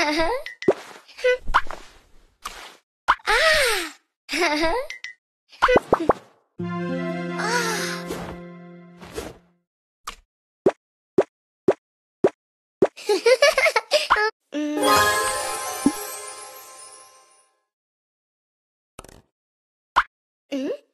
啊啊嗯嗯。